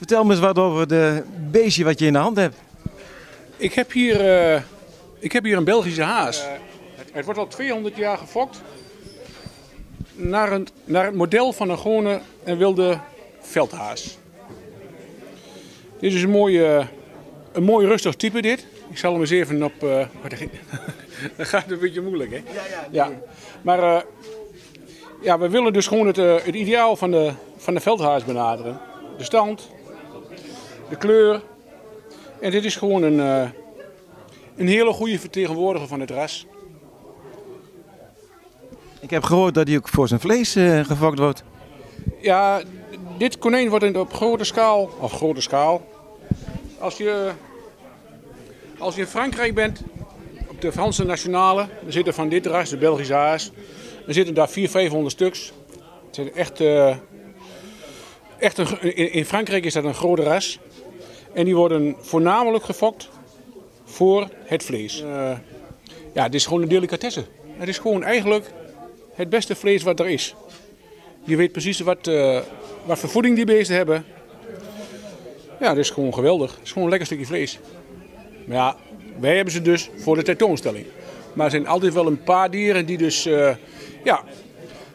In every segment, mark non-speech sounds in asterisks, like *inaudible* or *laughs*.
Vertel me eens wat over de beestje wat je in de hand hebt. Ik heb hier, eh, ik heb hier een Belgische haas. het wordt al 200 jaar gefokt naar, een, naar het model van een gewone en wilde veldhaas. Dit is een mooi, eh, een mooi rustig type dit. Ik zal hem eens even op... eh, *laughs* dat gaat een beetje moeilijk hè? Ja, ja. Maar eh, ja, we willen dus gewoon het, eh, het ideaal van de, van de veldhaas benaderen. De stand, de kleur. En dit is gewoon een, eh, een hele goede vertegenwoordiger van het ras. Ik heb gehoord dat hij ook voor zijn vlees eh, gefokt wordt. Ja, dit konijn wordt in- op grote schaal, of grote schaal. Als je, als je in Frankrijk bent, op de Franse Nationale, dan zitten van dit ras, de Belgische haas, dan zitten daar 400, 500 stuks. Het zijn echt, eh, echt een, in, in Frankrijk is dat een grote ras. En die worden voornamelijk gefokt voor het vlees. Eh, ja, het is gewoon een delicatesse. Het is gewoon eigenlijk het beste vlees wat er is. Je weet precies wat, eh, wat voor voeding die beesten hebben. Ja, dat is gewoon geweldig. Het is gewoon een lekker stukje vlees. Maar ja, wij hebben ze dus voor de tentoonstelling. Maar er zijn altijd wel een paar dieren die dus eh, ja,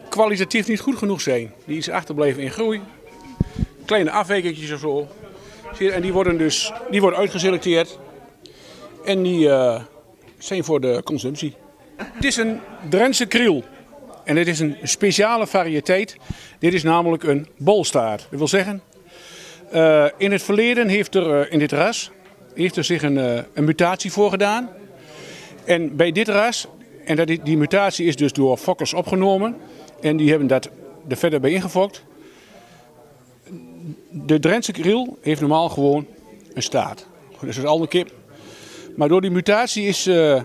kwalitatief niet goed genoeg zijn. Die iets achterblijven in groei. Kleine afwijkingjes of zo. En die worden dus die worden uitgeselecteerd. En die eh, zijn voor de consumptie. Het is een Drentse kriel. En dit is een speciale variëteit. Dit is namelijk een bolstaart. Dat wil zeggen, eh, in het verleden heeft er eh, in dit ras heeft er zich een, een mutatie voor gedaan. En bij dit ras, en dat, die mutatie is dus door fokkers opgenomen. En die hebben dat er verder bij ingefokt. De Drentse kriel heeft normaal gewoon een staart. Dat is een kip. Maar door die mutatie is, eh,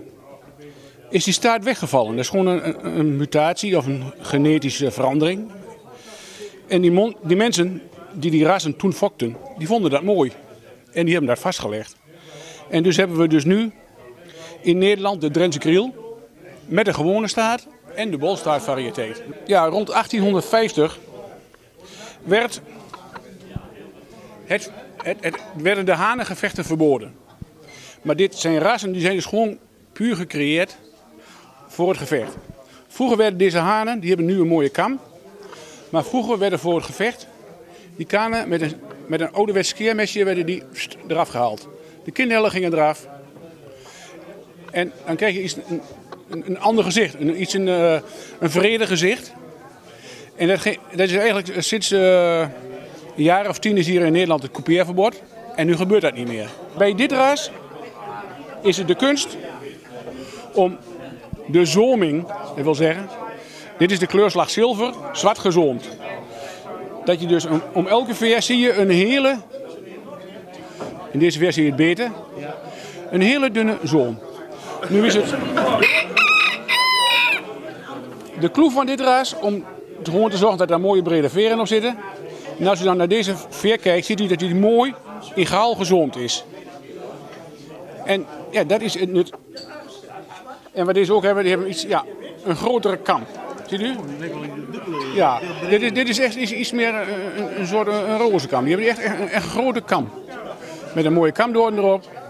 is die staart weggevallen. Dat is gewoon een, een, mutatie of een genetische verandering. En die, mon- die mensen die die rassen toen fokten, die vonden dat mooi. En die hebben dat vastgelegd. En dus hebben we dus nu in Nederland de Drentse kriel met een gewone staart en de bolstaartvariëteit. Ja, rond 1850 werd het, werden de hanengevechten verboden. Maar dit zijn rassen die zijn dus gewoon puur gecreëerd voor het gevecht. Vroeger werden deze hanen, die hebben nu een mooie kam. Maar vroeger werden voor het gevecht die kanen met een, met een ouderwets werden die eraf gehaald. De kinderen gingen eraf. En dan krijg je iets, een, een, ander gezicht, een, iets een, eh, een gezicht. En dat, dat is eigenlijk sinds eh, een jaar of tien is hier in Nederland het coupeerverbod. En nu gebeurt dat niet meer. Bij dit ras is het de kunst om de zoming, dat wil zeggen, dit is de kleurslag zilver, zwart gezoomd. Dat je dus om, elke vers zie je een hele, in deze vers zie je het beter, een hele dunne zoom. Nu is het de kloe van dit ras om gewoon te zorgen dat daar mooie brede veren op zitten. En als u dan naar deze veer kijkt, ziet u dat die mooi egaal gezoomd is. En ja, dat is het nut. En wat deze ook hebben, die hebben iets, ja, een grotere kam. Ziet u? Ja, dit is, dit is echt iets, meer een, een, een soort een, roze kam. Die hebben echt een, grote kam. Met een mooie kamdoorn erop.